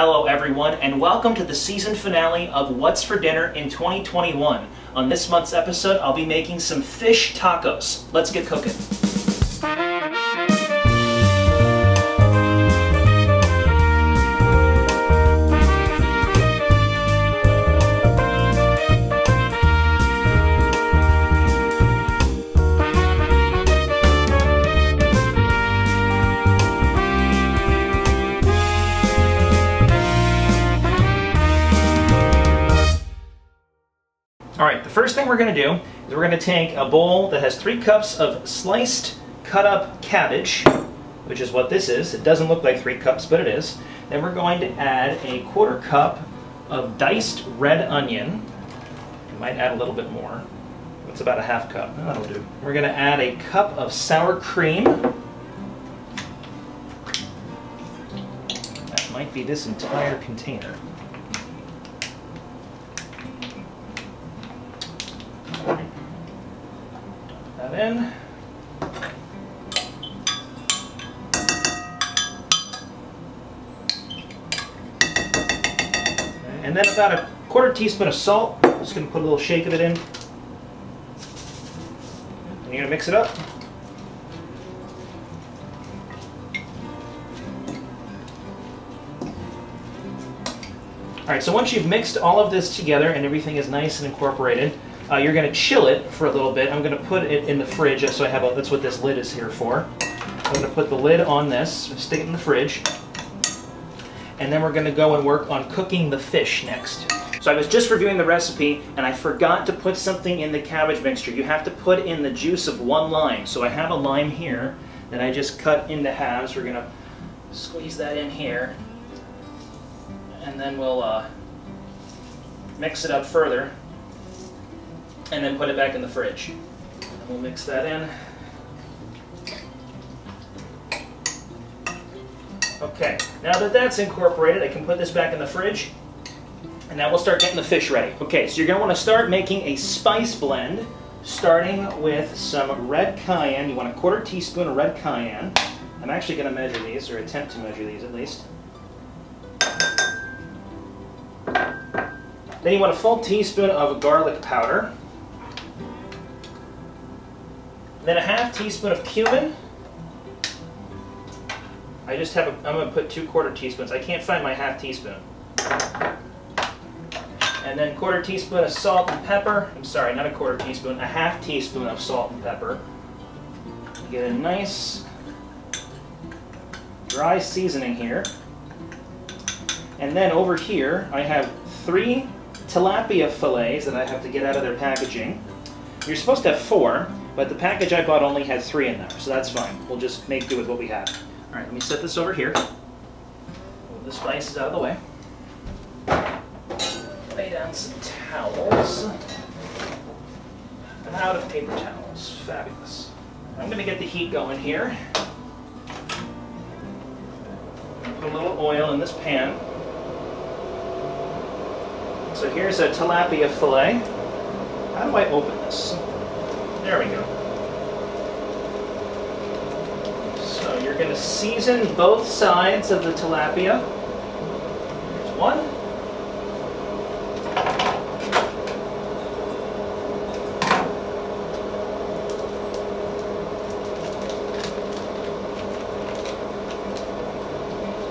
Hello everyone and welcome to the season finale of What's for Dinner in 2021. On this month's episode, I'll be making some fish tacos. Let's get cooking. All right, the first thing we're going to do is we're going to take a bowl that has three cups of sliced, cut up cabbage, which is what this is. It doesn't look like three cups, but it is. Then we're going to add a quarter cup of diced red onion. We might add a little bit more. It's about a half cup. That'll do. We're going to add a cup of sour cream. That might be this entire container. That in. And then about a quarter teaspoon of salt. Just gonna put a little shake of it in. And you're gonna mix it up. All right, so once you've mixed all of this together and everything is nice and incorporated, uh, you're going to chill it for a little bit. I'm going to put it in the fridge, so I have a, that's what this lid is here for. I'm going to put the lid on this, stick it in the fridge, and then we're going to go and work on cooking the fish next. So I was just reviewing the recipe, and I forgot to put something in the cabbage mixture. You have to put in the juice of one lime. So I have a lime here that I just cut into halves. We're going to squeeze that in here, and then we'll uh, mix it up further and then put it back in the fridge. And we'll mix that in. Okay, now that that's incorporated, I can put this back in the fridge, and now we'll start getting the fish ready. Okay, so you're going to want to start making a spice blend, starting with some red cayenne. You want a quarter teaspoon of red cayenne. I'm actually going to measure these, or attempt to measure these at least. Then you want a full teaspoon of garlic powder. Then a half teaspoon of cumin. I just have a, I'm going to put two quarter teaspoons. I can't find my half teaspoon. And then quarter teaspoon of salt and pepper. I'm sorry, not a quarter teaspoon, a half teaspoon of salt and pepper. Get a nice dry seasoning here. And then over here, I have three tilapia fillets that I have to get out of their packaging. You're supposed to have four, but the package I bought only had three in there, so that's fine. We'll just make do with what we have. All right, let me set this over here. Move the spices out of the way. Lay down some towels. I'm out of paper towels. Fabulous. I'm going to get the heat going here. Put a little oil in this pan. So here's a tilapia fillet. How do I open this? There we go. So you're going to season both sides of the tilapia. Here's one.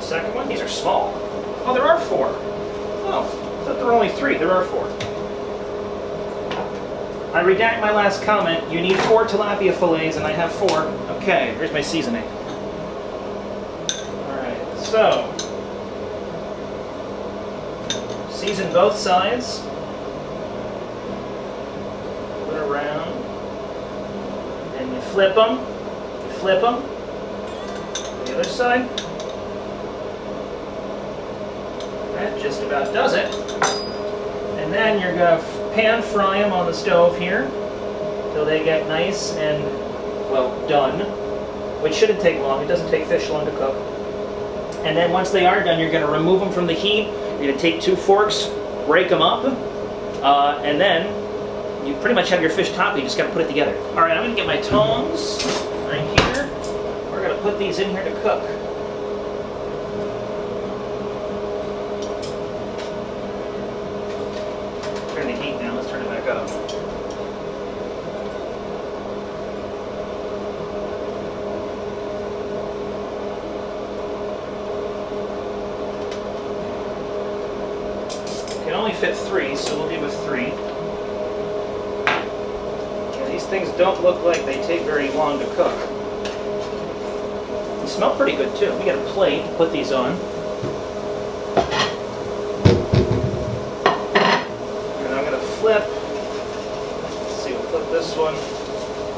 Second one, these are small. Oh, there are four. Oh, I thought there were only three. There are four. I redact my last comment. You need four tilapia fillets, and I have four. Okay, here's my seasoning. Alright, so. Season both sides. Put it around. And you flip them. You flip them. The other side. That just about does it. And then you're going to pan fry them on the stove here till they get nice and, well, done, which shouldn't take long. It doesn't take fish long to cook. And then once they are done, you're going to remove them from the heat. You're going to take two forks, break them up, uh, and then you pretty much have your fish taco. You just got to put it together. All right, I'm going to get my tongs right here. We're going to put these in here to cook. taco. Can only fit three, so we'll be with three. These things don't look like they take very long to cook. They smell pretty good too. We got a plate to put these on. And I'm gonna flip. Let's see, we'll flip this one.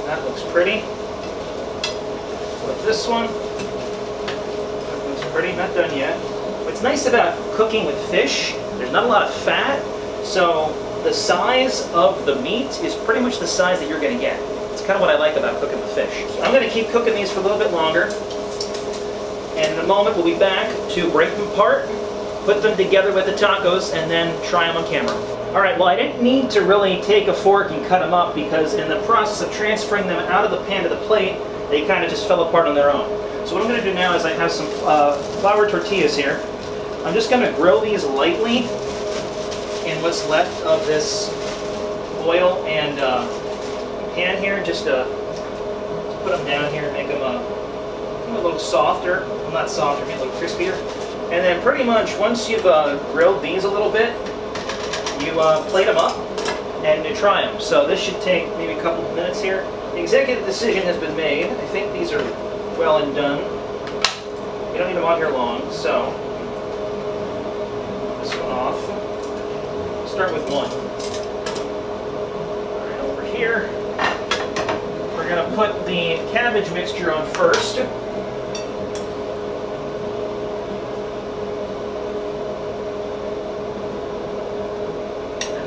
That looks pretty. Flip this one. That looks pretty, not done yet. What's nice about cooking with fish, there's not a lot of fat, so the size of the meat is pretty much the size that you're going to get. It's kind of what I like about cooking the fish. I'm going to keep cooking these for a little bit longer, and in a moment we'll be back to break them apart, put them together with the tacos, and then try them on camera. All right, well I didn't need to really take a fork and cut them up because in the process of transferring them out of the pan to the plate, they kind of just fell apart on their own. So what I'm going to do now is I have some uh, flour tortillas here. I'm just going to grill these lightly in what's left of this oil and uh, pan here, just to put them down here and make them uh, a little softer. Well, not softer, maybe a little crispier. And then pretty much once you've uh, grilled these a little bit, you uh, plate them up and you try them. So this should take maybe a couple of minutes here. The executive decision has been made. I think these are well and done. You don't need them on here long, so this one off. Start with one. Right, over here, we're gonna put the cabbage mixture on first. And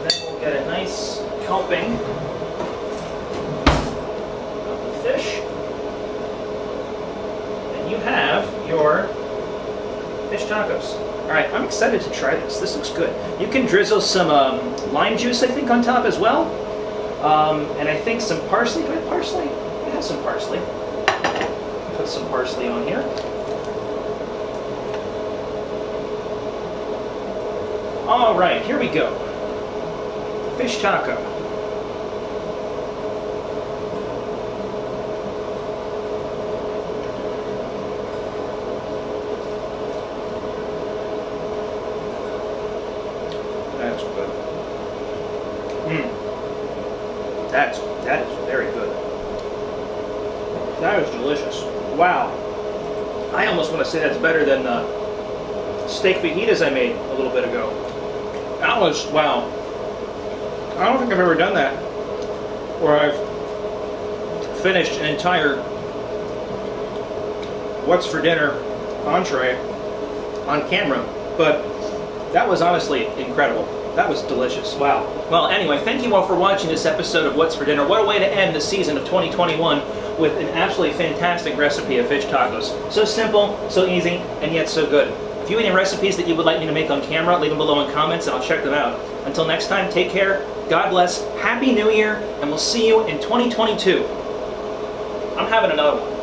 then we'll get a nice helping of the fish. And you have fish tacos. All right, I'm excited to try this. This looks good. You can drizzle some um, lime juice, I think, on top as well. Um, and I think some parsley. Do I have parsley? I have some parsley. Put some parsley on here. All right, here we go. Fish taco. That's good. Mmm. That's that is very good. That is delicious. Wow. I almost want to say that's better than the steak fajitas I made a little bit ago. That was wow. I don't think I've ever done that where I've finished an entire what's for dinner entree on camera, but that was honestly incredible. That was delicious. Wow. Well, anyway, thank you all for watching this episode of What's for Dinner. What a way to end the season of 2021 with an absolutely fantastic recipe of fish tacos. So simple, so easy, and yet so good. If you have any recipes that you would like me to make on camera, leave them below in comments and I'll check them out. Until next time, take care, God bless, Happy New Year, and we'll see you in 2022. I'm having another one.